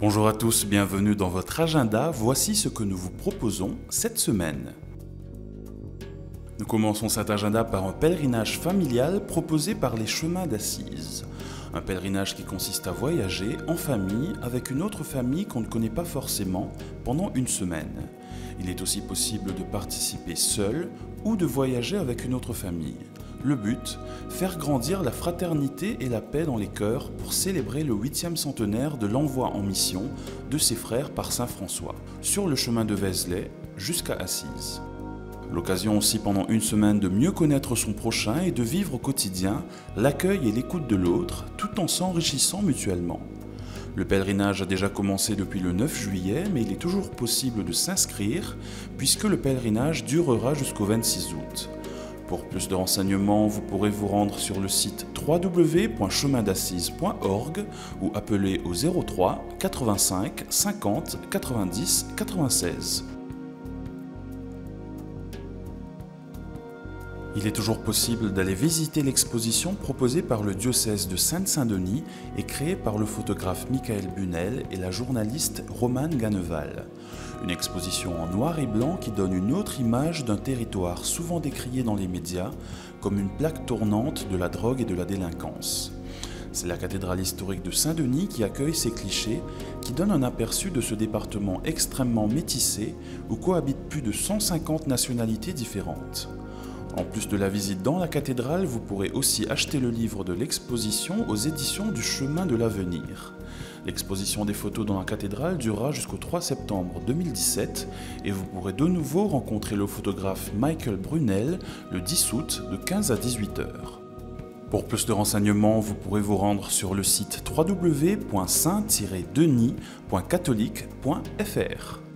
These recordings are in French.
Bonjour à tous, bienvenue dans votre agenda. Voici ce que nous vous proposons cette semaine. Nous commençons cet agenda par un pèlerinage familial proposé par les chemins d'Assise. Un pèlerinage qui consiste à voyager en famille avec une autre famille qu'on ne connaît pas forcément pendant une semaine. Il est aussi possible de participer seul ou de voyager avec une autre famille. Le but Faire grandir la fraternité et la paix dans les cœurs pour célébrer le huitième centenaire de l'envoi en mission de ses frères par Saint François, sur le chemin de Vézelay jusqu'à Assise. L'occasion aussi pendant une semaine de mieux connaître son prochain et de vivre au quotidien l'accueil et l'écoute de l'autre tout en s'enrichissant mutuellement. Le pèlerinage a déjà commencé depuis le 9 juillet, mais il est toujours possible de s'inscrire puisque le pèlerinage durera jusqu'au 26 août. Pour plus de renseignements, vous pourrez vous rendre sur le site www.chemindassise.org ou appeler au 03 85 50 90 96. Il est toujours possible d'aller visiter l'exposition proposée par le diocèse de Sainte-Saint-Denis et créée par le photographe Michael Bunel et la journaliste Romane Ganneval. Une exposition en noir et blanc qui donne une autre image d'un territoire souvent décrié dans les médias comme une plaque tournante de la drogue et de la délinquance. C'est la cathédrale historique de Saint-Denis qui accueille ces clichés, qui donne un aperçu de ce département extrêmement métissé où cohabitent plus de 150 nationalités différentes. En plus de la visite dans la cathédrale, vous pourrez aussi acheter le livre de l'exposition aux éditions du Chemin de l'Avenir. L'exposition des photos dans la cathédrale durera jusqu'au 3 septembre 2017 et vous pourrez de nouveau rencontrer le photographe Michael Brunel le 10 août de 15 à 18 heures. Pour plus de renseignements, vous pourrez vous rendre sur le site www.saint-denis.catholique.fr.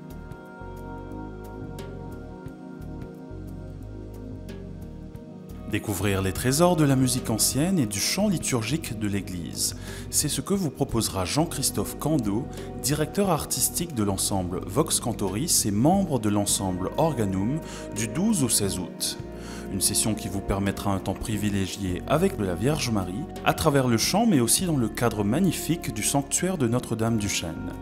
Découvrir les trésors de la musique ancienne et du chant liturgique de l'Église. C'est ce que vous proposera Jean-Christophe Cando, directeur artistique de l'ensemble Vox Cantoris et membre de l'ensemble Organum du 12 au 16 août. Une session qui vous permettra un temps privilégié avec la Vierge Marie, à travers le chant mais aussi dans le cadre magnifique du sanctuaire de Notre-Dame du Chêne.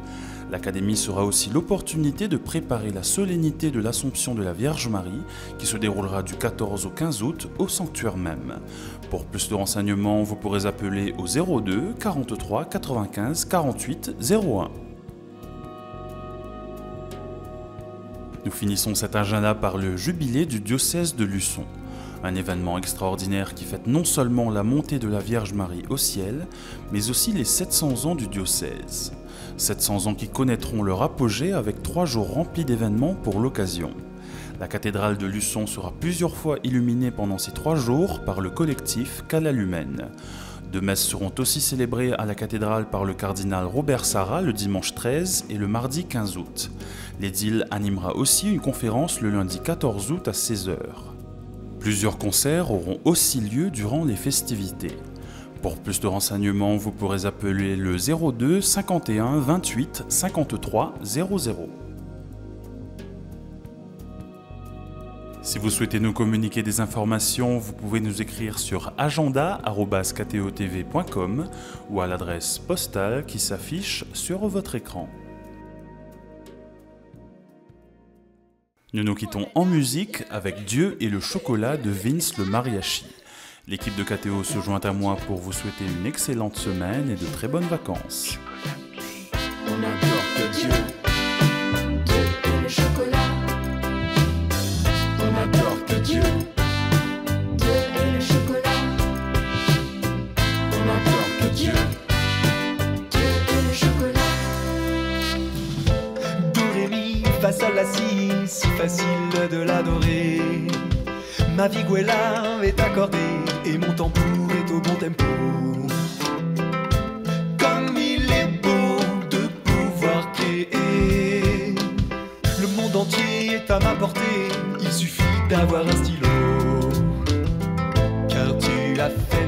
L'Académie sera aussi l'opportunité de préparer la solennité de l'Assomption de la Vierge Marie qui se déroulera du 14 au 15 août au sanctuaire même. Pour plus de renseignements, vous pourrez appeler au 02 43 95 48 01. Nous finissons cet agenda par le jubilé du diocèse de Luçon. Un événement extraordinaire qui fête non seulement la montée de la Vierge Marie au ciel, mais aussi les 700 ans du diocèse. 700 ans qui connaîtront leur apogée avec trois jours remplis d'événements pour l'occasion. La cathédrale de Luçon sera plusieurs fois illuminée pendant ces trois jours par le collectif Calalumène. Deux messes seront aussi célébrées à la cathédrale par le cardinal Robert Sarra le dimanche 13 et le mardi 15 août. L'édile animera aussi une conférence le lundi 14 août à 16h. Plusieurs concerts auront aussi lieu durant les festivités. Pour plus de renseignements, vous pourrez appeler le 02 51 28 53 00. Si vous souhaitez nous communiquer des informations, vous pouvez nous écrire sur agenda.ktotv.com ou à l'adresse postale qui s'affiche sur votre écran. Nous nous quittons en musique avec Dieu et le chocolat de Vince le Mariachi. L'équipe de KTO se joint à moi pour vous souhaiter une excellente semaine et de très bonnes vacances. On adore que Dieu. Dieu et le chocolat. On adore que Dieu. Dieu et le chocolat. On adore que Dieu. Dieu et le chocolat. Do, ré, mi, fa, sol, la, si, si facile de l'adorer. Ma viguela est accordée et mon tambour est au bon tempo. Comme il est beau de pouvoir créer. Le monde entier est à ma portée, il suffit d'avoir un stylo. Car tu as fait